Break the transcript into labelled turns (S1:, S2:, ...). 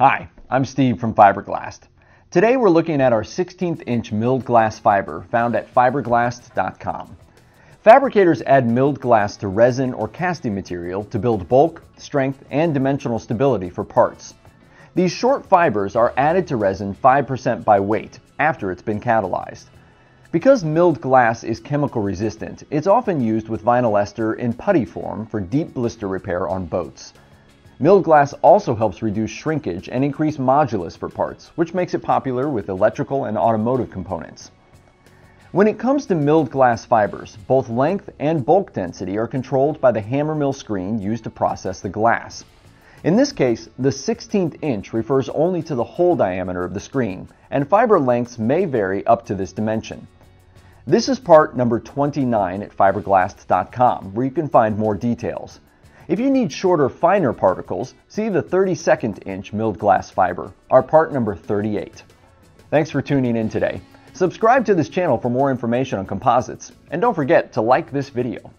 S1: Hi, I'm Steve from Fibre Glast. Today we're looking at our 16th inch milled glass fiber found at fibreglast.com. Fabricators add milled glass to resin or casting material to build bulk, strength, and dimensional stability for parts. These short fibers are added to resin 5% by weight after it's been catalyzed. Because milled glass is chemical resistant, it's often used with vinyl ester in putty form for deep blister repair on boats. Milled glass also helps reduce shrinkage and increase modulus for parts, which makes it popular with electrical and automotive components. When it comes to milled glass fibers, both length and bulk density are controlled by the hammer mill screen used to process the glass. In this case, the 16th inch refers only to the hole diameter of the screen, and fiber lengths may vary up to this dimension. This is part number 29 at fibreglast.com, where you can find more details. If you need shorter, finer particles, see the 32nd inch milled glass fiber, our part number 38. Thanks for tuning in today. Subscribe to this channel for more information on composites, and don't forget to like this video.